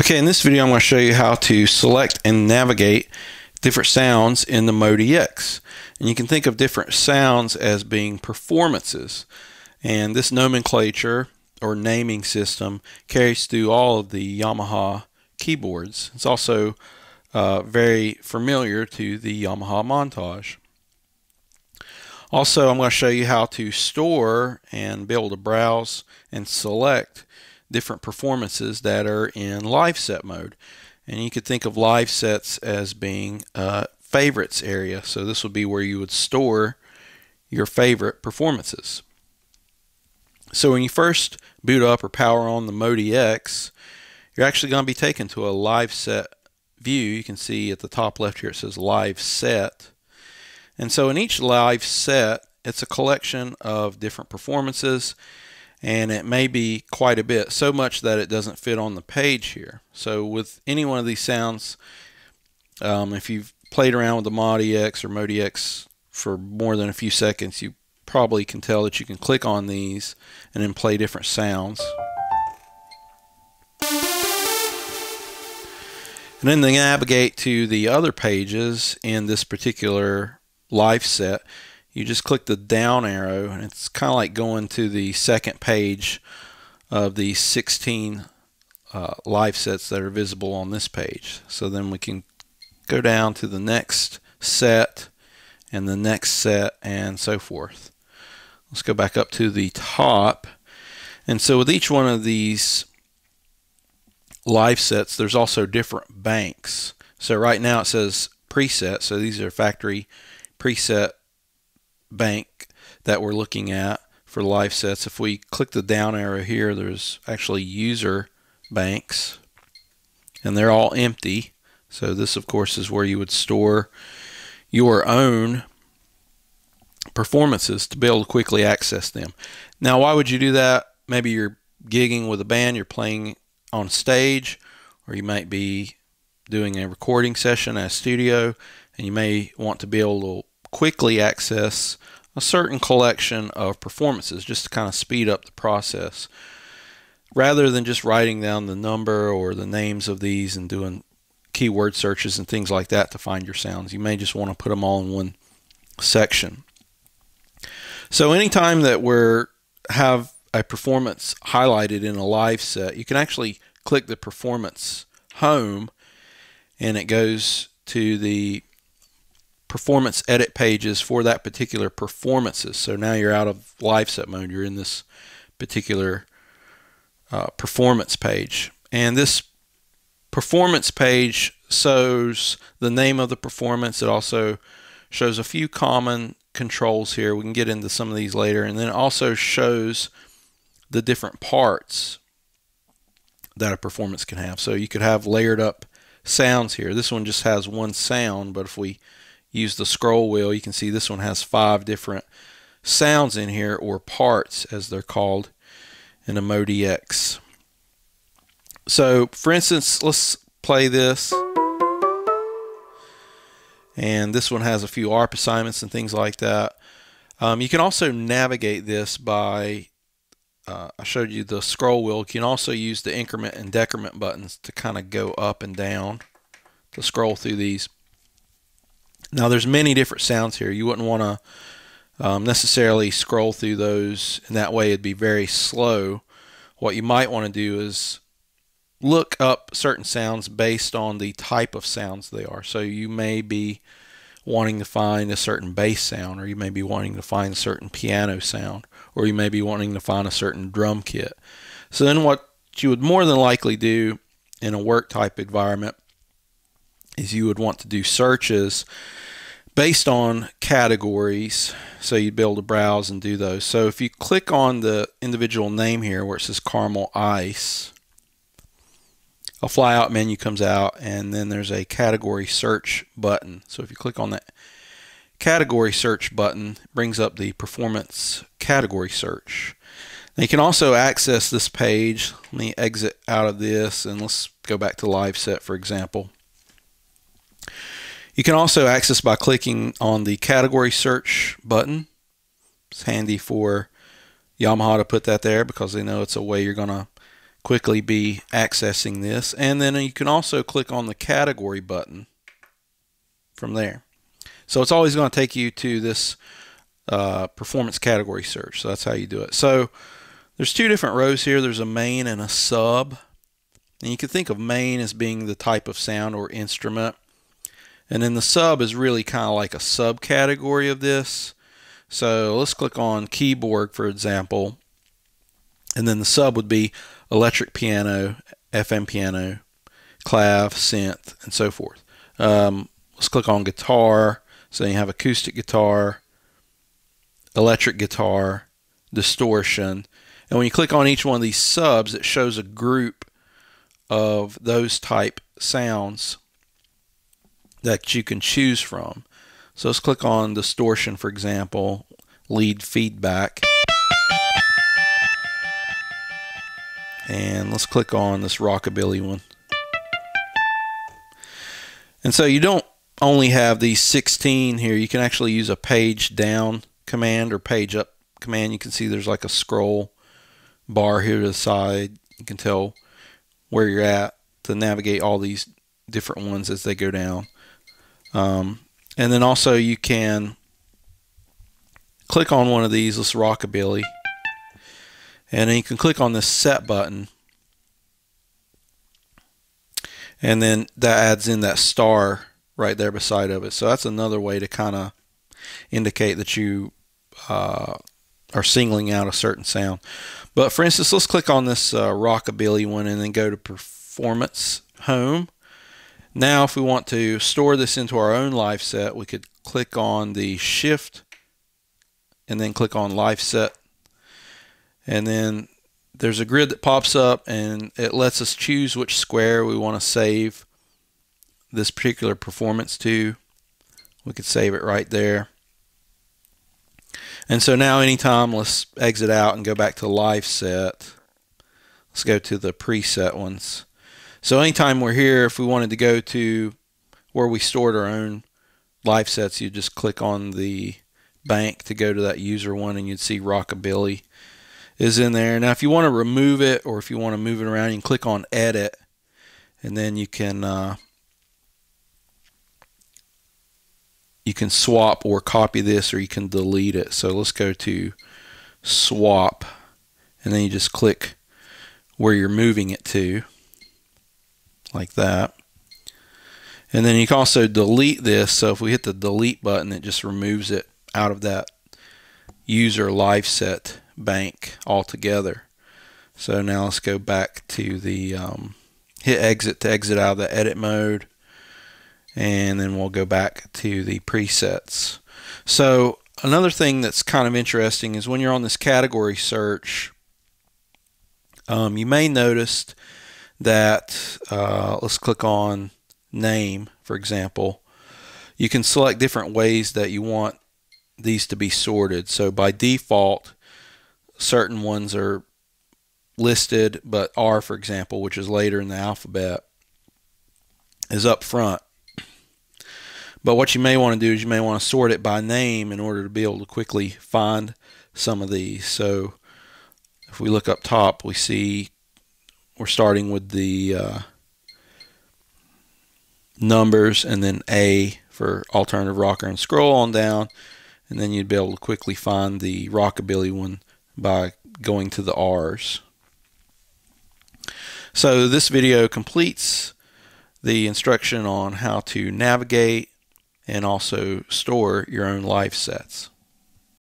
Okay, in this video I'm going to show you how to select and navigate different sounds in the Mode. And you can think of different sounds as being performances. And this nomenclature or naming system carries through all of the Yamaha keyboards. It's also uh, very familiar to the Yamaha Montage. Also, I'm going to show you how to store and be able to browse and select different performances that are in live set mode. And you could think of live sets as being a favorites area. So this would be where you would store your favorite performances. So when you first boot up or power on the MODX, you're actually going to be taken to a live set view. You can see at the top left here it says live set. And so in each live set, it's a collection of different performances and it may be quite a bit, so much that it doesn't fit on the page here. So with any one of these sounds, um, if you've played around with the MODX or Mode for more than a few seconds, you probably can tell that you can click on these and then play different sounds. And then to navigate to the other pages in this particular live set, you just click the down arrow and it's kind of like going to the second page of the 16 uh, live sets that are visible on this page. So then we can go down to the next set and the next set and so forth. Let's go back up to the top. And so with each one of these live sets, there's also different banks. So right now it says preset. So these are factory preset bank that we're looking at for live sets. If we click the down arrow here, there's actually user banks and they're all empty. So this of course is where you would store your own performances to be able to quickly access them. Now why would you do that? Maybe you're gigging with a band, you're playing on stage, or you might be doing a recording session at a studio and you may want to be able to quickly access a certain collection of performances just to kind of speed up the process rather than just writing down the number or the names of these and doing keyword searches and things like that to find your sounds. You may just want to put them all in one section. So anytime that we're have a performance highlighted in a live set, you can actually click the performance home and it goes to the performance edit pages for that particular performances. So now you're out of live set mode. You're in this particular uh, performance page. And this performance page shows the name of the performance. It also shows a few common controls here. We can get into some of these later. And then it also shows the different parts that a performance can have. So you could have layered up sounds here. This one just has one sound, but if we use the scroll wheel, you can see this one has five different sounds in here, or parts as they're called in a MODX. So, for instance, let's play this. And this one has a few ARP assignments and things like that. Um, you can also navigate this by, uh, I showed you the scroll wheel. You can also use the increment and decrement buttons to kind of go up and down to scroll through these. Now there's many different sounds here. You wouldn't want to um, necessarily scroll through those and that way it'd be very slow. What you might want to do is look up certain sounds based on the type of sounds they are. So you may be wanting to find a certain bass sound or you may be wanting to find a certain piano sound or you may be wanting to find a certain drum kit. So then what you would more than likely do in a work type environment is you would want to do searches based on categories. So you'd be able to browse and do those. So if you click on the individual name here where it says caramel ice, a flyout menu comes out and then there's a category search button. So if you click on that category search button, brings up the performance category search. Now you can also access this page. Let me exit out of this and let's go back to live set for example. You can also access by clicking on the category search button. It's handy for Yamaha to put that there because they know it's a way you're going to quickly be accessing this. And then you can also click on the category button from there. So it's always going to take you to this uh, performance category search. So that's how you do it. So there's two different rows here. There's a main and a sub. And you can think of main as being the type of sound or instrument. And then the sub is really kind of like a subcategory of this. So let's click on keyboard, for example. And then the sub would be electric piano, FM piano, clav, synth, and so forth. Um, let's click on guitar. So you have acoustic guitar, electric guitar, distortion. And when you click on each one of these subs, it shows a group of those type sounds that you can choose from. So let's click on distortion, for example, lead feedback. And let's click on this rockabilly one. And so you don't only have these 16 here, you can actually use a page down command or page up command. You can see there's like a scroll bar here to the side. You can tell where you're at to navigate all these different ones as they go down. Um, and then also you can click on one of these, let's rockabilly, and then you can click on this set button and then that adds in that star right there beside of it. So that's another way to kind of indicate that you uh, are singling out a certain sound. But for instance, let's click on this uh, rockabilly one and then go to performance home. Now if we want to store this into our own live set, we could click on the shift and then click on live set. And then there's a grid that pops up and it lets us choose which square we want to save this particular performance to. We could save it right there. And so now anytime, let's exit out and go back to live set. Let's go to the preset ones. So anytime we're here, if we wanted to go to where we stored our own live sets, you just click on the bank to go to that user one and you'd see Rockabilly is in there. Now if you want to remove it or if you want to move it around, you can click on edit and then you can uh, you can swap or copy this or you can delete it. So let's go to swap and then you just click where you're moving it to like that. And then you can also delete this. So if we hit the delete button, it just removes it out of that user live set bank altogether. So now let's go back to the um, hit exit to exit out of the edit mode and then we'll go back to the presets. So another thing that's kind of interesting is when you're on this category search, um, you may notice that uh, let's click on name, for example. You can select different ways that you want these to be sorted. So by default, certain ones are listed, but R, for example, which is later in the alphabet, is up front. But what you may want to do is you may want to sort it by name in order to be able to quickly find some of these. So if we look up top, we see we're starting with the uh, numbers and then A for alternative rocker and scroll on down and then you'd be able to quickly find the rockabilly one by going to the R's. So this video completes the instruction on how to navigate and also store your own live sets.